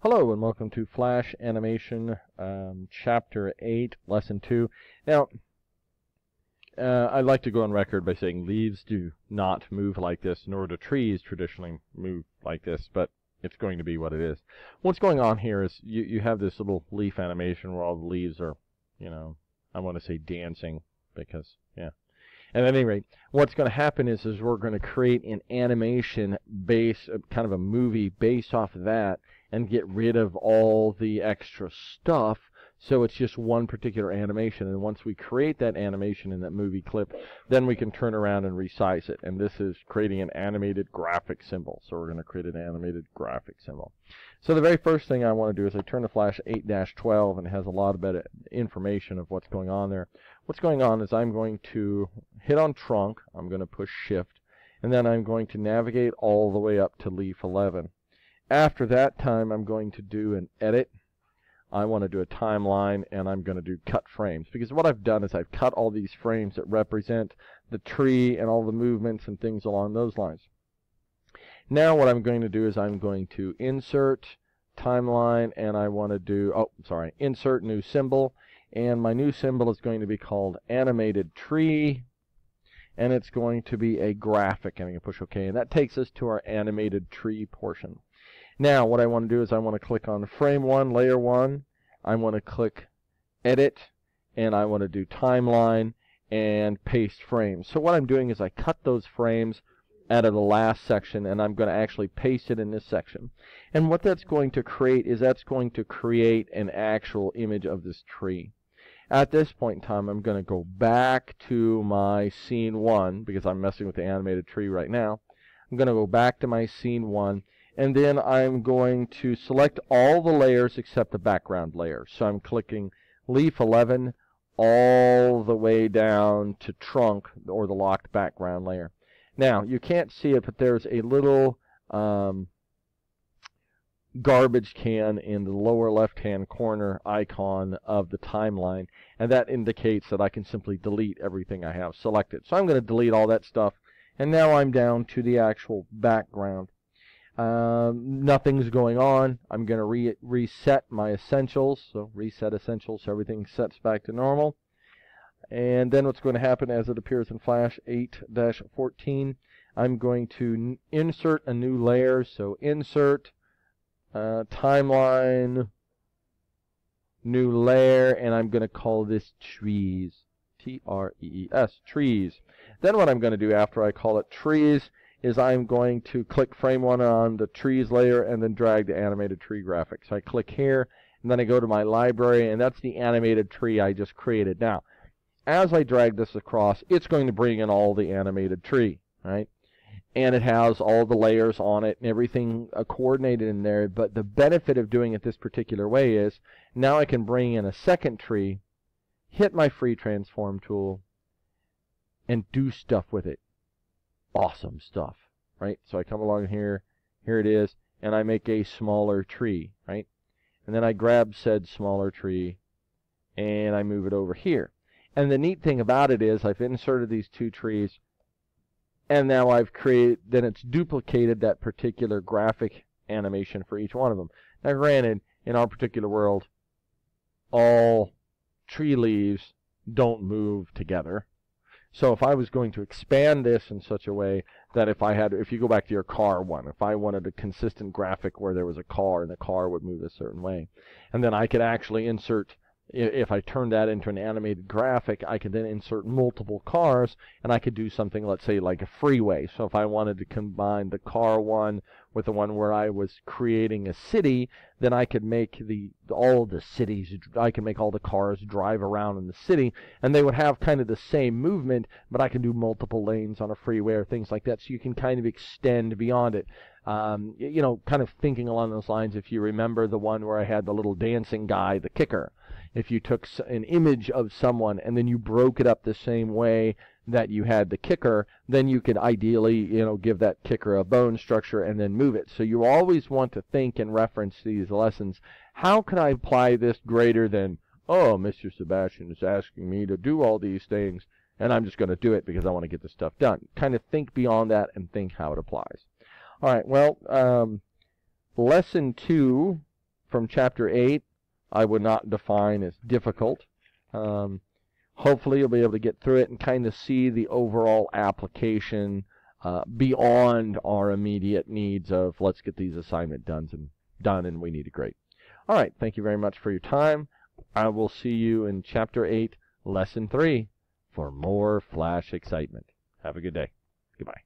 Hello and welcome to Flash Animation um, Chapter 8, Lesson 2. Now, uh, I'd like to go on record by saying leaves do not move like this, nor do trees traditionally move like this, but it's going to be what it is. What's going on here is you, you have this little leaf animation where all the leaves are, you know, I want to say dancing, because, yeah. And at any rate, what's going to happen is, is we're going to create an animation base, uh, kind of a movie based off of that, and get rid of all the extra stuff. So it's just one particular animation. And once we create that animation in that movie clip then we can turn around and resize it. And this is creating an animated graphic symbol. So we're going to create an animated graphic symbol. So the very first thing I want to do is I turn to flash 8-12 and it has a lot of better information of what's going on there. What's going on is I'm going to hit on trunk. I'm going to push shift. And then I'm going to navigate all the way up to leaf 11 after that time, I'm going to do an edit. I want to do a timeline, and I'm going to do cut frames. Because what I've done is I've cut all these frames that represent the tree and all the movements and things along those lines. Now what I'm going to do is I'm going to insert timeline, and I want to do, oh, sorry, insert new symbol. And my new symbol is going to be called animated tree and it's going to be a graphic and I'm going to push OK and that takes us to our animated tree portion. Now what I want to do is I want to click on frame 1, layer 1. I want to click edit and I want to do timeline and paste frames. So what I'm doing is I cut those frames out of the last section and I'm going to actually paste it in this section. And what that's going to create is that's going to create an actual image of this tree. At this point in time, I'm going to go back to my scene 1 because I'm messing with the animated tree right now. I'm going to go back to my scene 1 and then I'm going to select all the layers except the background layer. So I'm clicking leaf 11 all the way down to trunk or the locked background layer. Now you can't see it but there's a little um, garbage can in the lower left hand corner icon of the timeline and that indicates that I can simply delete everything I have selected. So I'm going to delete all that stuff and now I'm down to the actual background. Um, nothing's going on. I'm going to re reset my essentials. So reset essentials so everything sets back to normal. And then what's going to happen as it appears in Flash 8-14, I'm going to insert a new layer. So insert uh, timeline, new layer, and I'm going to call this trees. T-R-E-E-S, trees. Then what I'm going to do after I call it trees is I'm going to click frame one on the trees layer and then drag the animated tree graphic. So I click here and then I go to my library and that's the animated tree I just created. Now, as I drag this across, it's going to bring in all the animated tree, right? And it has all the layers on it and everything coordinated in there. But the benefit of doing it this particular way is now I can bring in a second tree, hit my free transform tool, and do stuff with it awesome stuff, right? So I come along here, here it is, and I make a smaller tree, right? And then I grab said smaller tree and I move it over here. And the neat thing about it is I've inserted these two trees and now I've created, then it's duplicated that particular graphic animation for each one of them. Now granted, in our particular world, all tree leaves don't move together, so if I was going to expand this in such a way that if I had, if you go back to your car one, if I wanted a consistent graphic where there was a car and the car would move a certain way, and then I could actually insert, if I turned that into an animated graphic, I could then insert multiple cars and I could do something, let's say like a freeway. So if I wanted to combine the car one with the one where I was creating a city, then I could make the all the cities I can make all the cars drive around in the city and they would have kind of the same movement, but I can do multiple lanes on a freeway or things like that so you can kind of extend beyond it. Um, you know, kind of thinking along those lines, if you remember the one where I had the little dancing guy, the kicker, if you took an image of someone and then you broke it up the same way that you had the kicker, then you could ideally, you know, give that kicker a bone structure and then move it. So you always want to think and reference these lessons. How can I apply this greater than, oh, Mr. Sebastian is asking me to do all these things, and I'm just going to do it because I want to get the stuff done. Kind of think beyond that and think how it applies. All right, well, um, lesson two from Chapter 8 I would not define as difficult. Um, hopefully you'll be able to get through it and kind of see the overall application uh, beyond our immediate needs of let's get these assignment done and done and we need a grade. All right, thank you very much for your time. I will see you in Chapter 8, Lesson 3 for more Flash excitement. Have a good day. Goodbye.